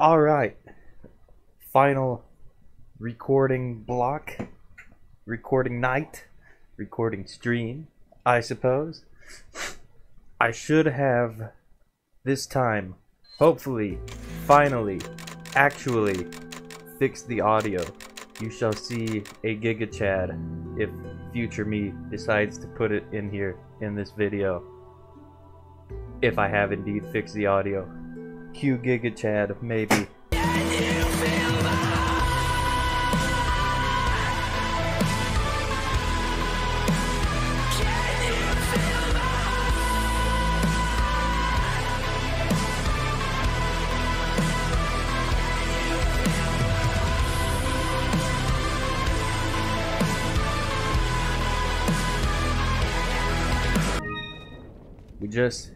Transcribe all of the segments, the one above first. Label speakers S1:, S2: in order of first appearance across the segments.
S1: All right. Final recording block, recording night, recording stream, I suppose. I should have this time, hopefully, finally, actually fixed the audio. You shall see a Giga Chad if future me decides to put it in here in this video. If I have indeed fixed the audio. Q Giga Chad, maybe. We just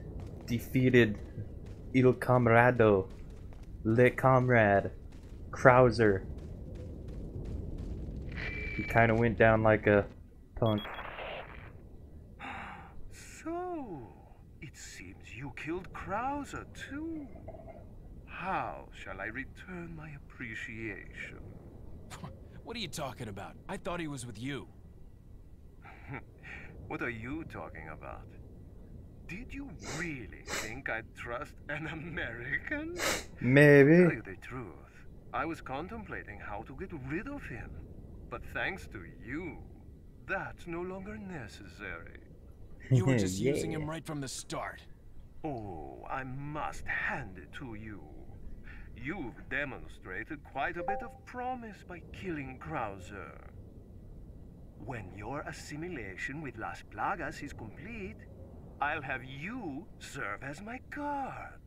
S1: defeated Il Camarado, Le Comrade, Krauser. He kind of went down like a punk.
S2: So, it seems you killed Krauser too. How shall I return my appreciation?
S3: What are you talking about? I thought he was with you.
S2: What are you talking about? Did you really think I'd trust an American? Maybe. Tell
S1: Maybe.
S2: you the truth, I was contemplating how to get rid of him. But thanks to you, that's no longer necessary.
S3: You were just using him right from the start.
S2: Oh, I must hand it to you. You've demonstrated quite a bit of promise by killing Krauser. When your assimilation with Las Plagas is complete, I'll have you serve as my guard.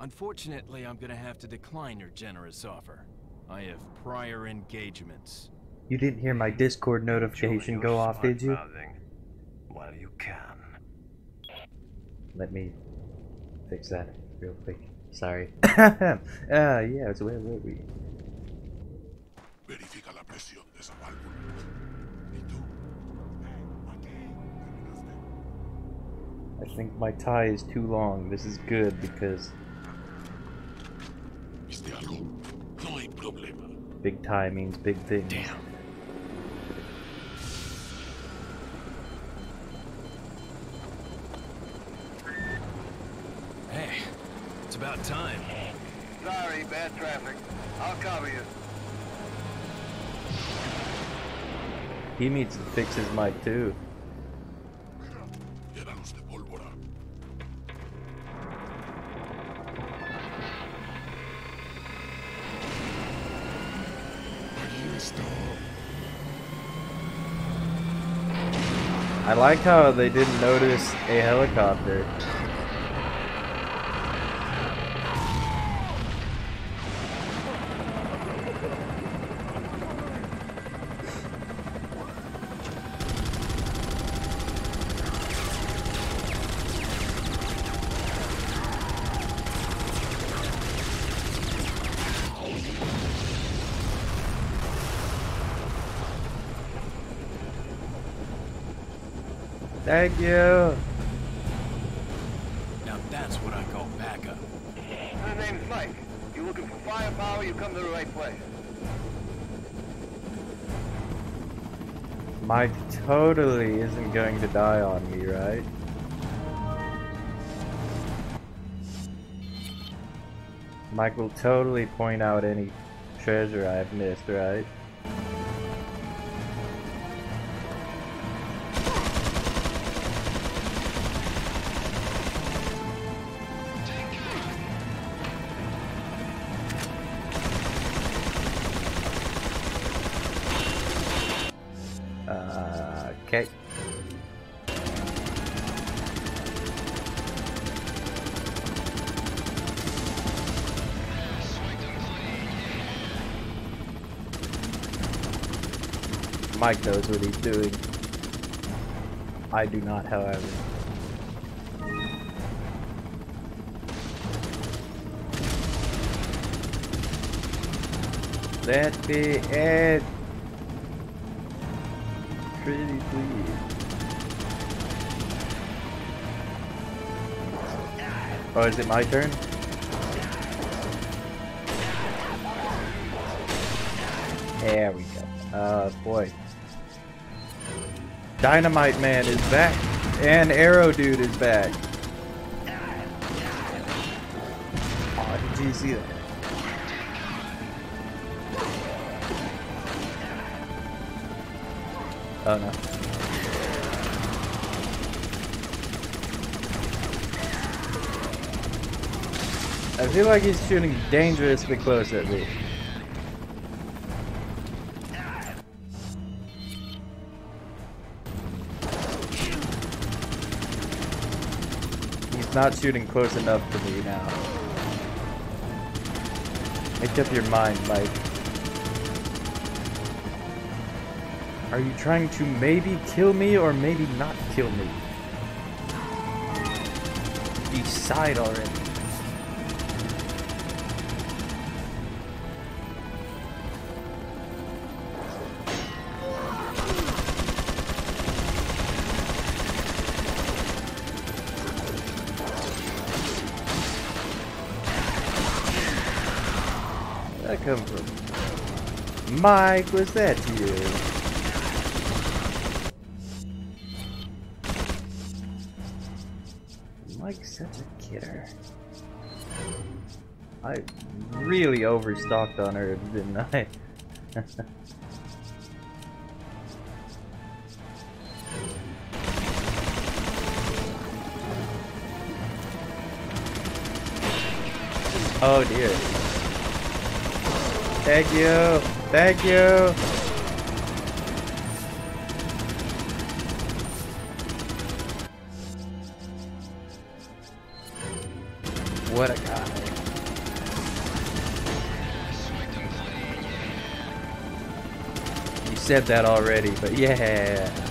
S3: Unfortunately, I'm gonna have to decline your generous offer. I have prior engagements.
S1: You didn't hear my Discord notification go off, did you?
S2: smart-mouthing While you can.
S1: Let me fix that real quick. Sorry. uh, yeah, so where were we? I think my tie is too long. This is good because
S4: ¿Viste algo? No hay problema.
S1: big tie means big thing.
S3: Damn. Hey, it's about time.
S2: Sorry, bad traffic. I'll cover you.
S1: He needs to fix his mic too. Like how they didn't notice a helicopter. Thank you.
S3: Now that's what I call backup.
S2: My name's Mike. you're looking for firepower, you come to the right place.
S1: Mike totally isn't going to die on me, right? Mike will totally point out any treasure I've missed, right? Okay. Mike knows what he's doing. I do not, however. That be it. Please. Oh, is it my turn? There we go. Oh boy. Dynamite Man is back. And Arrow Dude is back. Oh, did you see that? Oh no. I feel like he's shooting dangerously close at me. He's not shooting close enough to me now. Make up your mind, Mike. Are you trying to maybe kill me or maybe not kill me? Decide already. That come from? Mike, was that you? Really overstocked on her, didn't I? oh dear. Thank you! Thank you! Said that already, but yeah.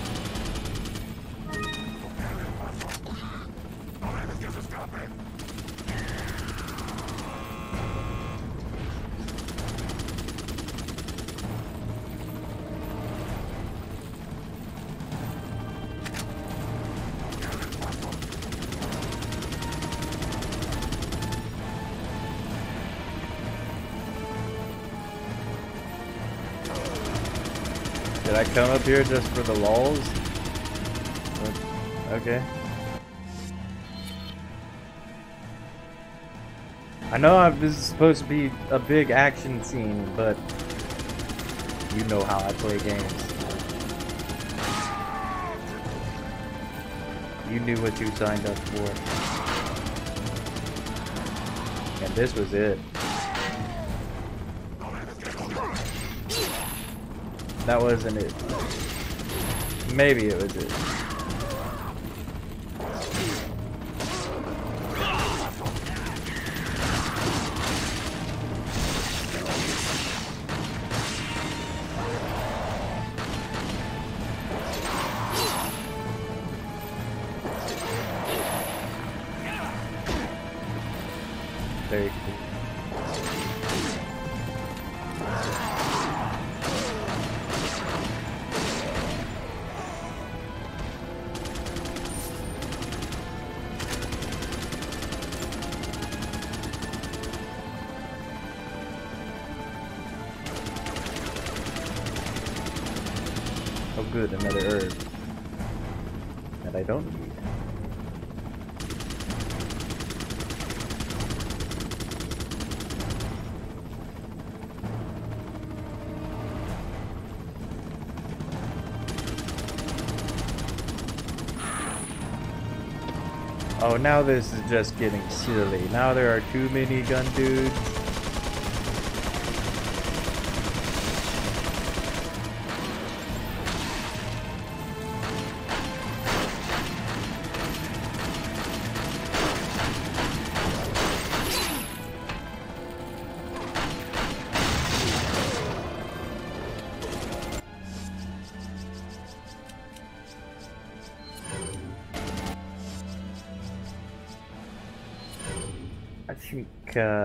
S1: Here just for the lulls? Uh, okay. I know this is supposed to be a big action scene, but you know how I play games. You knew what you signed up for. And this was it. That wasn't it. Maybe it was it. Another herb. That I don't need. Oh, now this is just getting silly. Now there are too many gun dudes.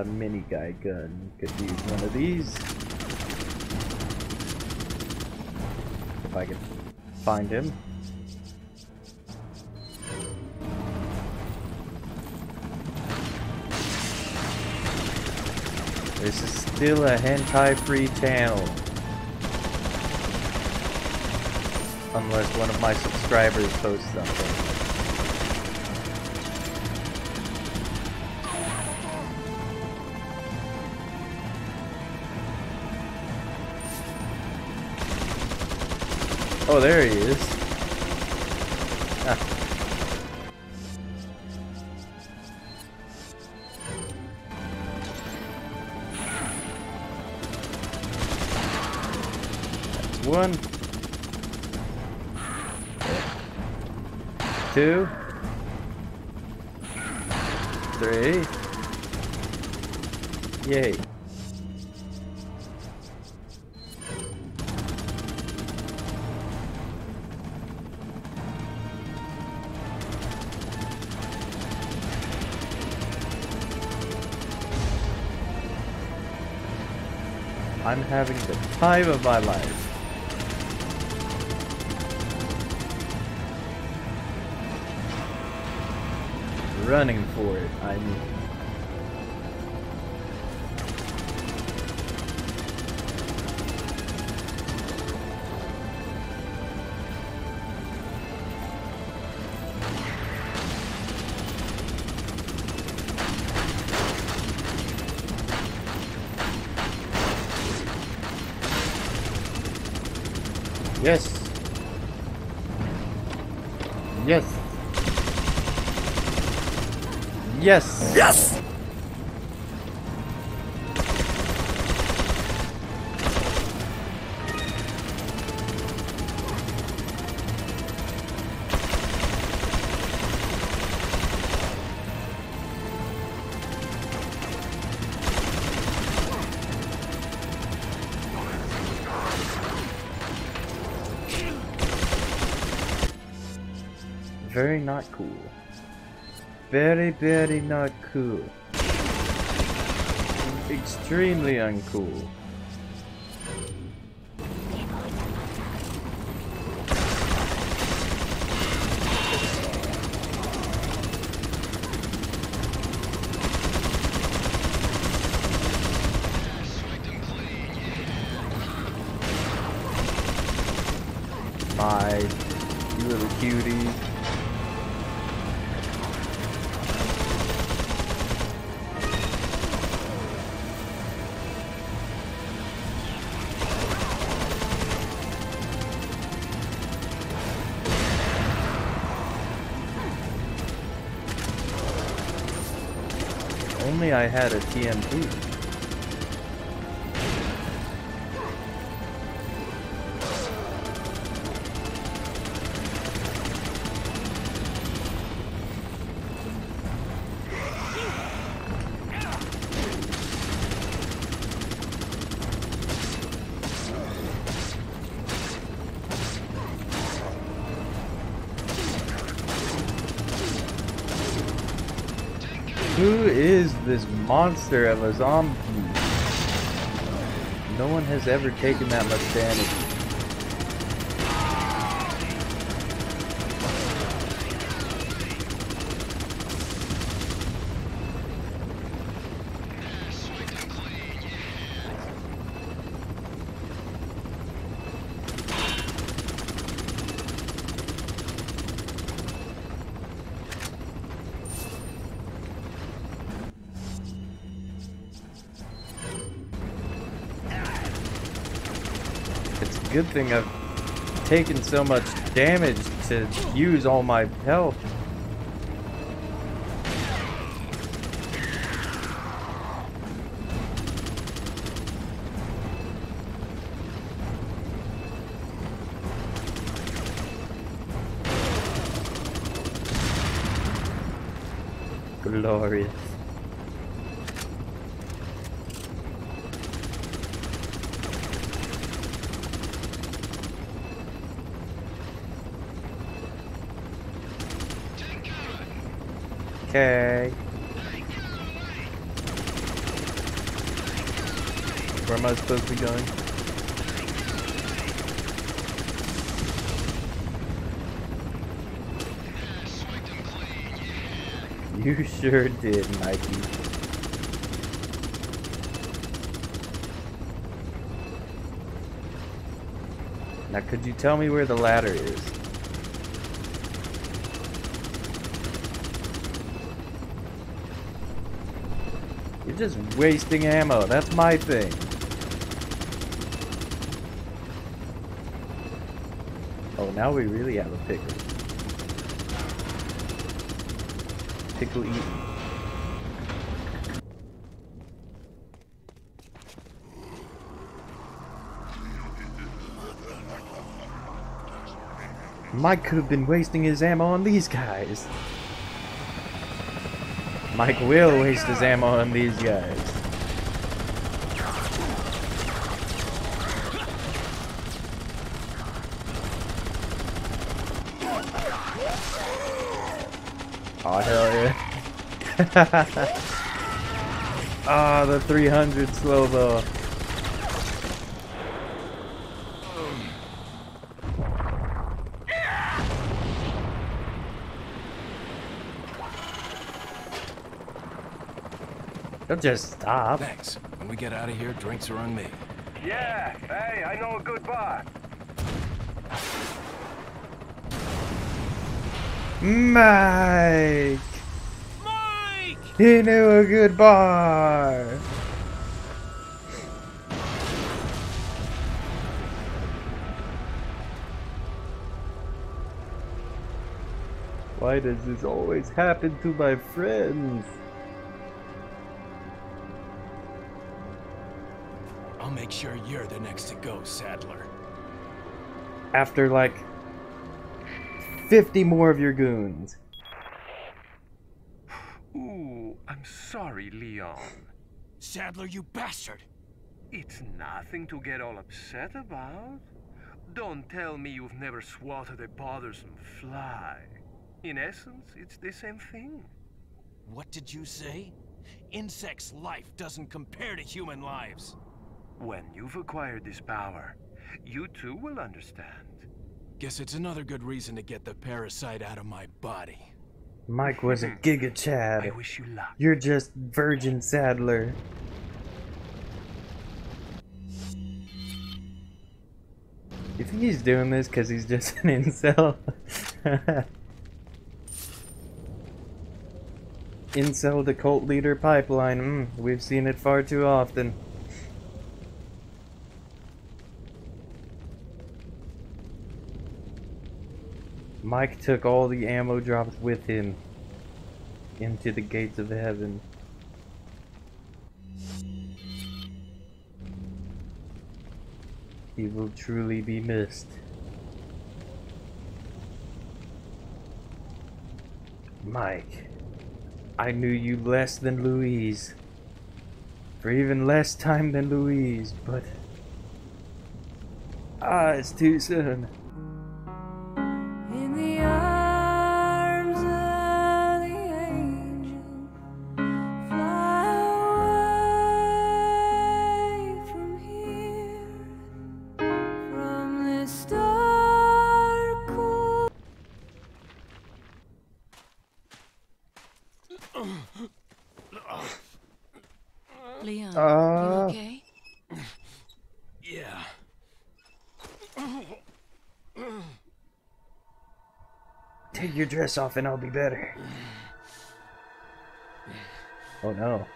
S1: a mini guy gun. Could use one of these. If I can find him. This is still a hentai-free town. Unless one of my subscribers posts something. Oh, there he is. I'm having the time of my life. Running for it, I mean. Very not cool. Very, very not cool. Extremely uncool. Had a TMP. Is this monster of a zombie? No one has ever taken that much damage. Good thing I've taken so much damage to use all my health. Glorious. Okay. Where am I supposed to be going? You sure did, Mikey. Now, could you tell me where the ladder is? You're just wasting ammo. That's my thing. Oh, now we really have a pickle. Pickle eating. Mike could have been wasting his ammo on these guys. Mike will waste his ammo on these guys. Oh hell yeah. Ah, the 300 slow bow. Don't just stop.
S3: Thanks. When we get out of here, drinks are on me.
S2: Yeah, hey, I know a good bar.
S1: Mike!
S3: Mike!
S1: He knew a good bar! Why does this always happen to my friends?
S3: Make sure you're the next to go, Sadler.
S1: After like 50 more of your goons.
S2: Ooh, I'm sorry, Leon.
S3: Sadler, you bastard!
S2: It's nothing to get all upset about. Don't tell me you've never swatted a bothersome fly. In essence, it's the same thing.
S3: What did you say? Insects' life doesn't compare to human lives.
S2: When you've acquired this power, you too will understand.
S3: Guess it's another good reason to get the parasite out of my body.
S1: Mike was a Giga Chad.
S2: I
S1: Chad.
S2: wish you luck.
S1: You're just Virgin Sadler. You think he's doing this because he's just an incel? incel to cult leader pipeline. Mm, we've seen it far too often. Mike took all the ammo drops with him into the gates of heaven. He will truly be missed. Mike, I knew you less than Luis. For even less time than Luis, but. Ah, it's too soon. Uh.
S5: okay?
S3: Yeah.
S1: Take your dress off and I'll be better. Oh no.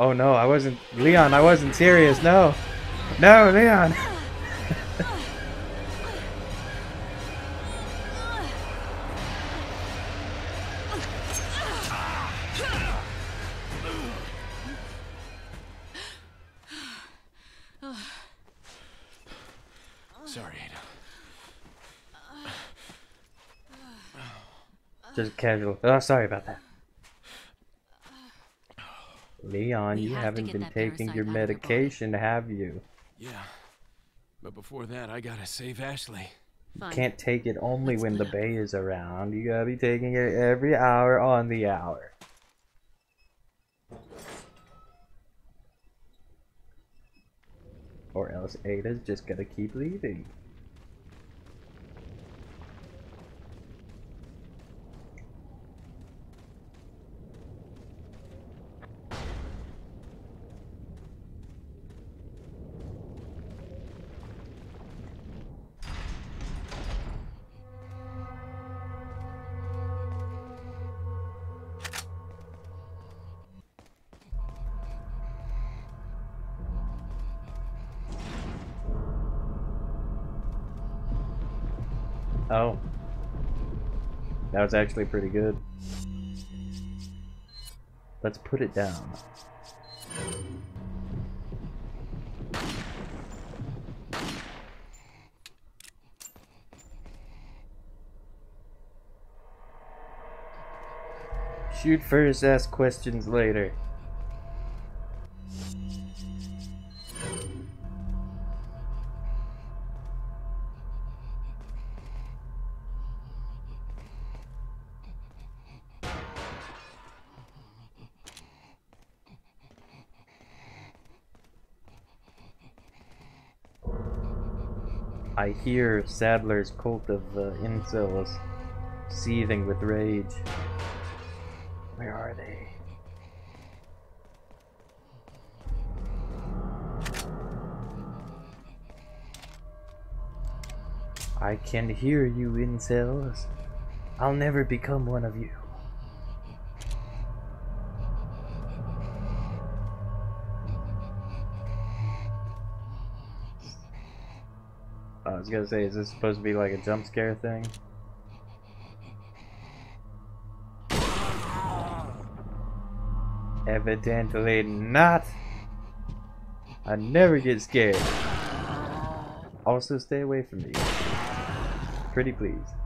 S1: Oh no, I wasn't. Leon, I wasn't serious. No. No, Leon. Casual. Oh, sorry about that. Leon,
S5: We
S1: you
S5: have
S1: haven't been taking your
S5: out of
S1: medication, have you?
S3: Yeah. But before that, I gotta save Ashley.
S5: Fine.
S1: Can't take it only
S5: Let's
S1: when the
S5: up.
S1: bay is around. You gotta be taking it every hour on the hour. Or else Ada's just gonna keep leaving. That was actually pretty good. Let's put it down. Shoot first, ask questions later. I hear Sadler's cult of uh, incels seething with rage. Where are they? I can hear you, incels. I'll never become one of you. Was gonna say, is this supposed to be like a jump scare thing? Evidently not. I never get scared. Also, stay away from me. Pretty please.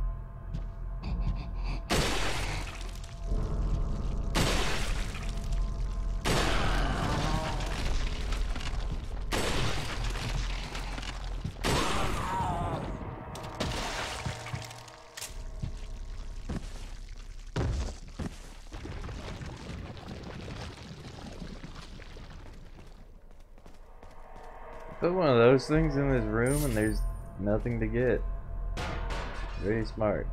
S1: Things in this room and there's nothing to get. Very smart.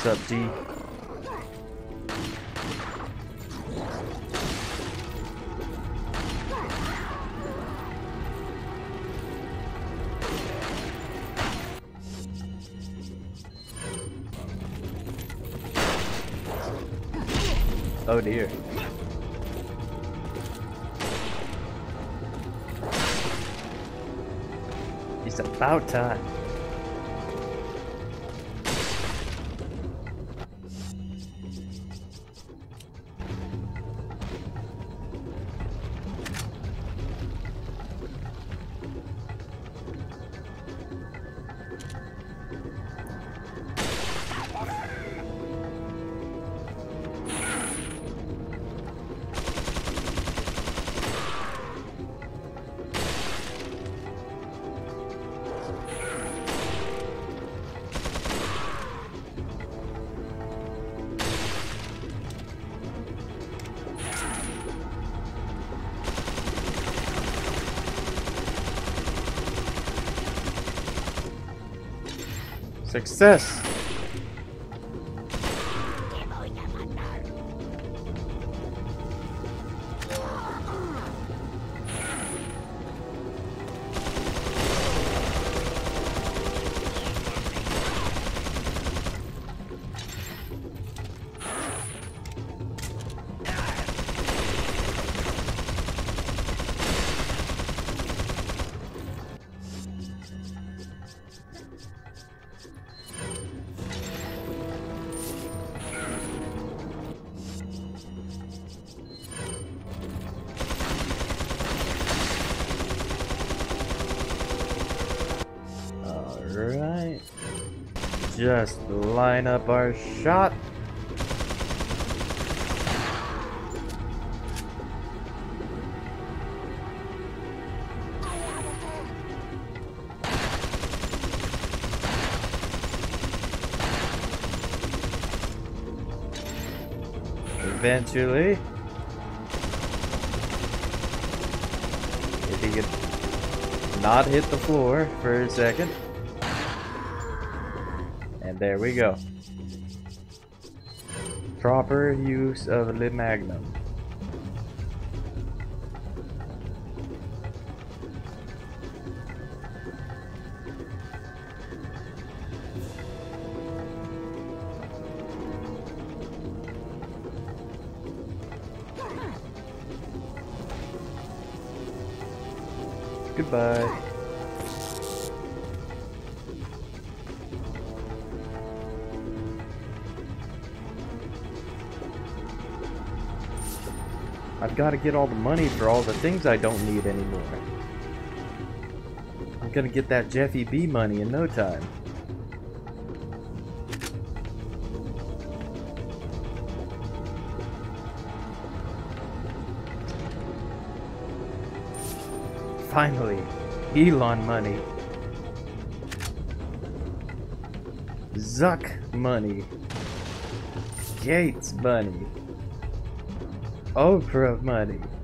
S1: What's up, D? Oh dear. It's about time. Success! just line up our shot. Eventually. If he could not hit the floor for a second. There we go. Proper use of the Magnum. Goodbye. I've got to get all the money for all the things I don't need anymore. I'm gonna get that Jeffy B money in no time. Finally, Elon money. Zuck money. Gates money. Oprah money.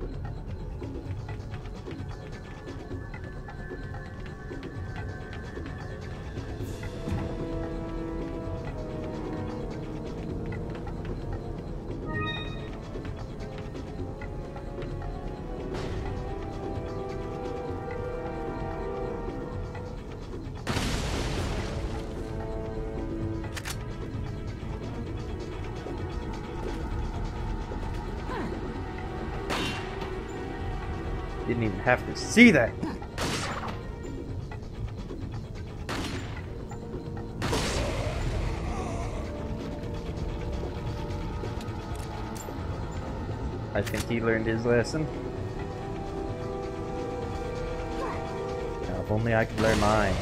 S1: Didn't even have to see that. I think he learned his lesson. Now, if only I could learn mine.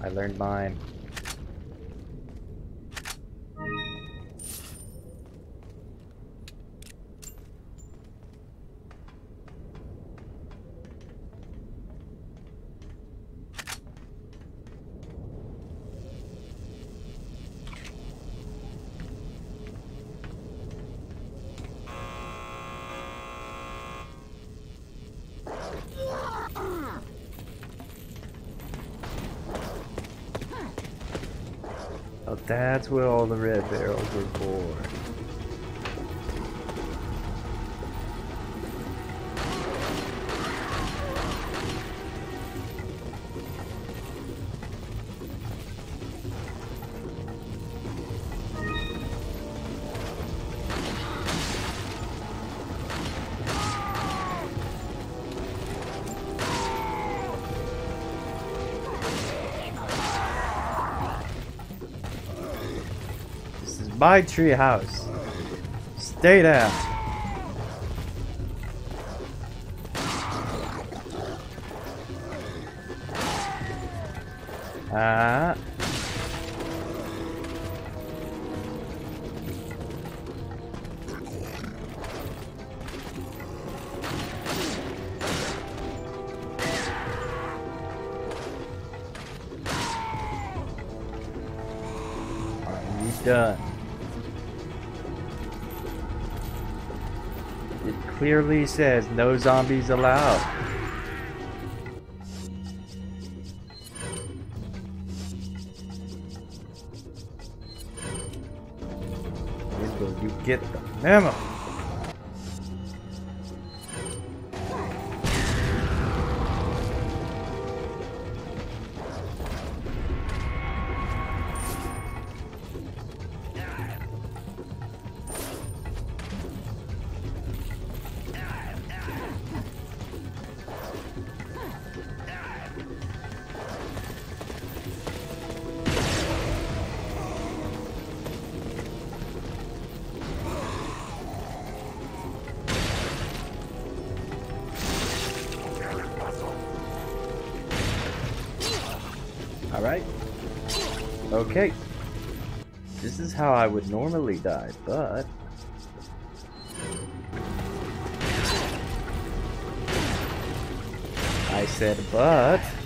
S1: I learned mine. That's what all the red barrels were for. This is my tree house. Stay down. It clearly says no zombies allowed. You get the memo? I said but...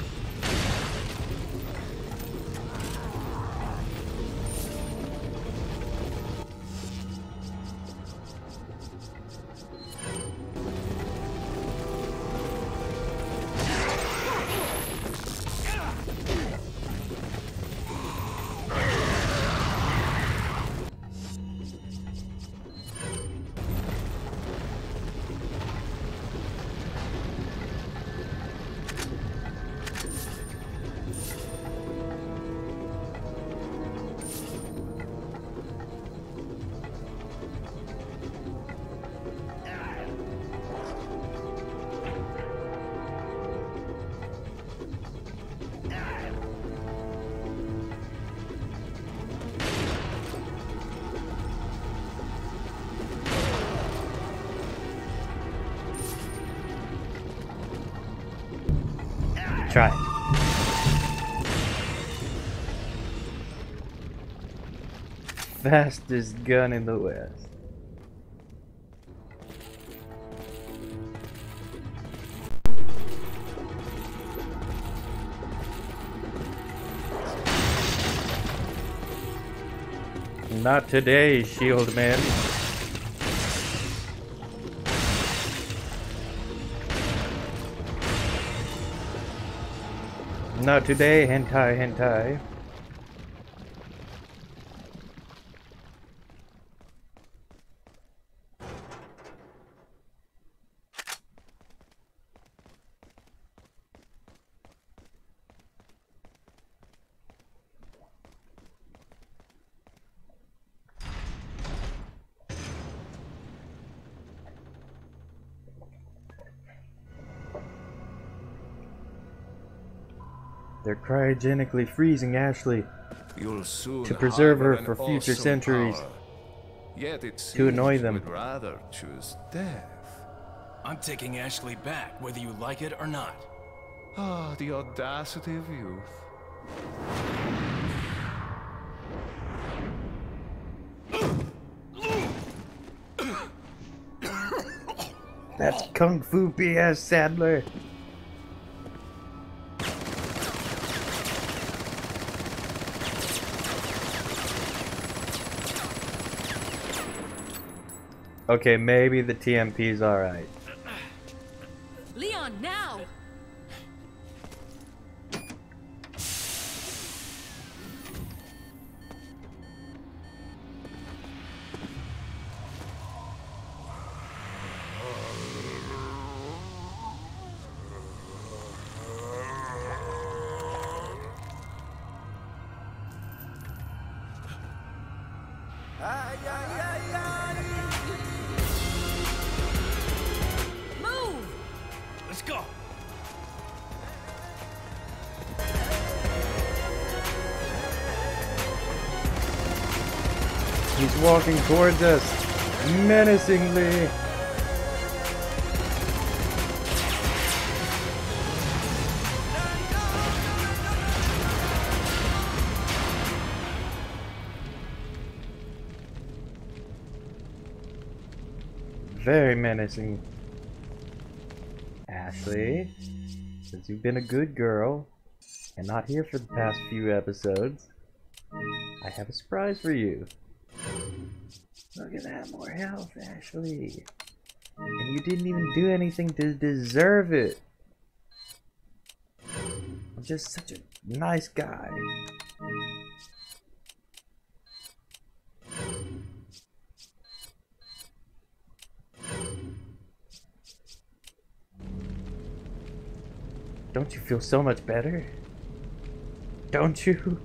S1: try. Fastest gun in the West. Not today, shield man. Not today, hentai hentai. Cryogenically freezing Ashley
S6: You'll soon
S1: To preserve her for future
S6: awesome
S1: centuries.
S6: power. Yet it
S1: To annoy
S6: seems
S1: them.
S6: Would rather choose death.
S3: I'm taking Ashley back, whether you like it or not.
S6: Ah, the audacity of youth.
S1: That's Kung Fu BS Saddler. Okay, maybe the TMP's alright. He's walking towards us menacingly. Very menacing. Ashley, since you've been a good girl and not here for the past few episodes, I have a surprise for you. Look at that, more health, Ashley. And you didn't even do anything to deserve it. I'm just such a nice guy. Don't you feel so much better? Don't you?